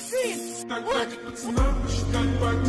Magazine. What?